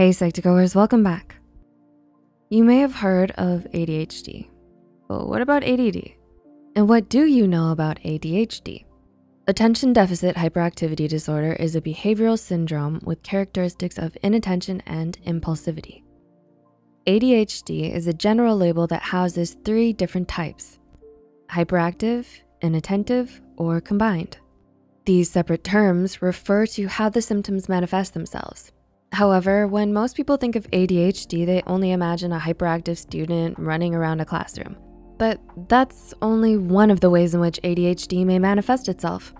Hey Psych2Goers, welcome back. You may have heard of ADHD, but what about ADD? And what do you know about ADHD? Attention Deficit Hyperactivity Disorder is a behavioral syndrome with characteristics of inattention and impulsivity. ADHD is a general label that houses three different types, hyperactive, inattentive, or combined. These separate terms refer to how the symptoms manifest themselves. However, when most people think of ADHD, they only imagine a hyperactive student running around a classroom. But that's only one of the ways in which ADHD may manifest itself.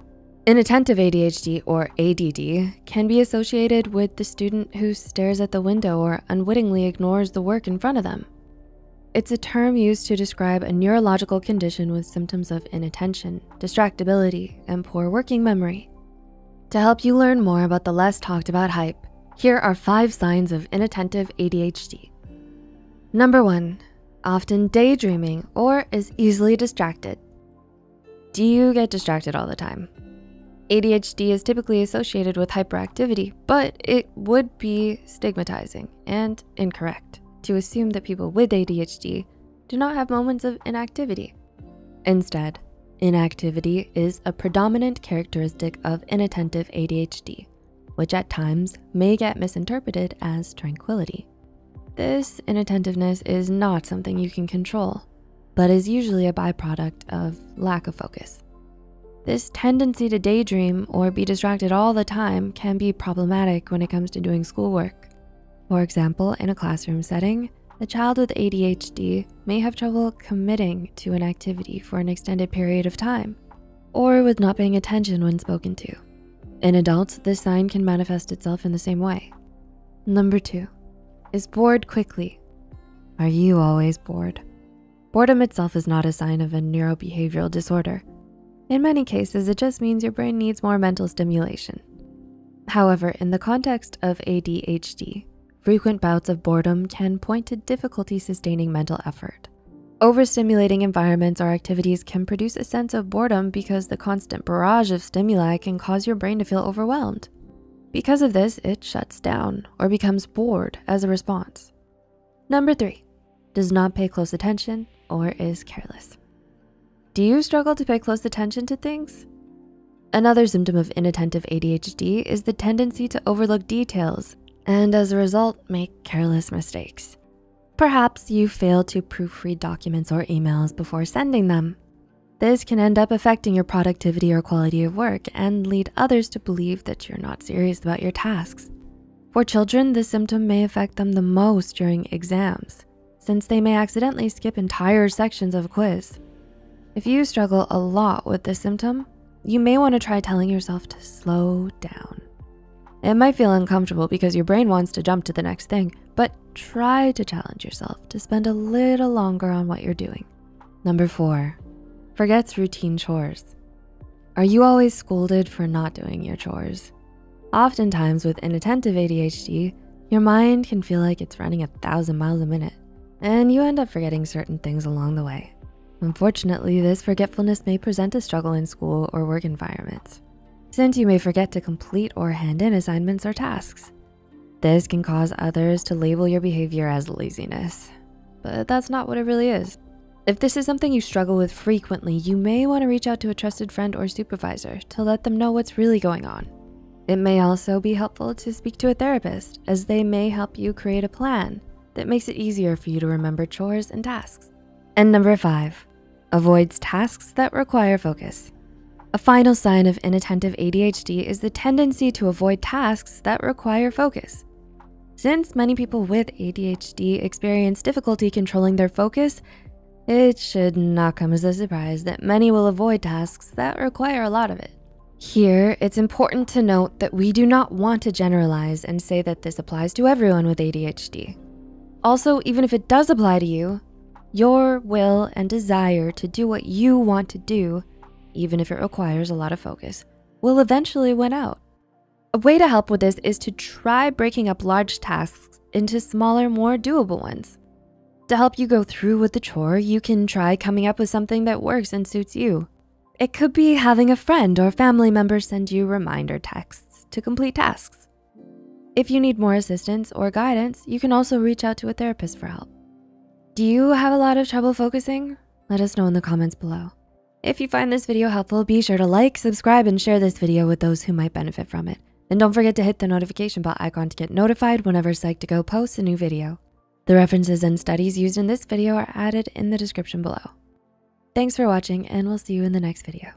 Inattentive ADHD, or ADD, can be associated with the student who stares at the window or unwittingly ignores the work in front of them. It's a term used to describe a neurological condition with symptoms of inattention, distractibility, and poor working memory. To help you learn more about the less talked about hype, here are five signs of inattentive ADHD. Number one, often daydreaming or is easily distracted. Do you get distracted all the time? ADHD is typically associated with hyperactivity, but it would be stigmatizing and incorrect to assume that people with ADHD do not have moments of inactivity. Instead, inactivity is a predominant characteristic of inattentive ADHD, which at times may get misinterpreted as tranquility. This inattentiveness is not something you can control, but is usually a byproduct of lack of focus. This tendency to daydream or be distracted all the time can be problematic when it comes to doing schoolwork. For example, in a classroom setting, a child with ADHD may have trouble committing to an activity for an extended period of time, or with not paying attention when spoken to. In adults, this sign can manifest itself in the same way. Number two, is bored quickly. Are you always bored? Boredom itself is not a sign of a neurobehavioral disorder. In many cases, it just means your brain needs more mental stimulation. However, in the context of ADHD, Frequent bouts of boredom can point to difficulty sustaining mental effort. Overstimulating environments or activities can produce a sense of boredom because the constant barrage of stimuli can cause your brain to feel overwhelmed. Because of this, it shuts down or becomes bored as a response. Number three, does not pay close attention or is careless. Do you struggle to pay close attention to things? Another symptom of inattentive ADHD is the tendency to overlook details and as a result, make careless mistakes. Perhaps you fail to proofread documents or emails before sending them. This can end up affecting your productivity or quality of work and lead others to believe that you're not serious about your tasks. For children, this symptom may affect them the most during exams, since they may accidentally skip entire sections of a quiz. If you struggle a lot with this symptom, you may wanna try telling yourself to slow down. It might feel uncomfortable because your brain wants to jump to the next thing, but try to challenge yourself to spend a little longer on what you're doing. Number four, forgets routine chores. Are you always scolded for not doing your chores? Oftentimes with inattentive ADHD, your mind can feel like it's running a thousand miles a minute, and you end up forgetting certain things along the way. Unfortunately, this forgetfulness may present a struggle in school or work environments since you may forget to complete or hand in assignments or tasks. This can cause others to label your behavior as laziness, but that's not what it really is. If this is something you struggle with frequently, you may wanna reach out to a trusted friend or supervisor to let them know what's really going on. It may also be helpful to speak to a therapist as they may help you create a plan that makes it easier for you to remember chores and tasks. And number five, avoids tasks that require focus. A final sign of inattentive ADHD is the tendency to avoid tasks that require focus. Since many people with ADHD experience difficulty controlling their focus, it should not come as a surprise that many will avoid tasks that require a lot of it. Here, it's important to note that we do not want to generalize and say that this applies to everyone with ADHD. Also, even if it does apply to you, your will and desire to do what you want to do even if it requires a lot of focus, will eventually win out. A way to help with this is to try breaking up large tasks into smaller, more doable ones. To help you go through with the chore, you can try coming up with something that works and suits you. It could be having a friend or family member send you reminder texts to complete tasks. If you need more assistance or guidance, you can also reach out to a therapist for help. Do you have a lot of trouble focusing? Let us know in the comments below. If you find this video helpful, be sure to like, subscribe, and share this video with those who might benefit from it. And don't forget to hit the notification bell icon to get notified whenever Psych2Go posts a new video. The references and studies used in this video are added in the description below. Thanks for watching and we'll see you in the next video.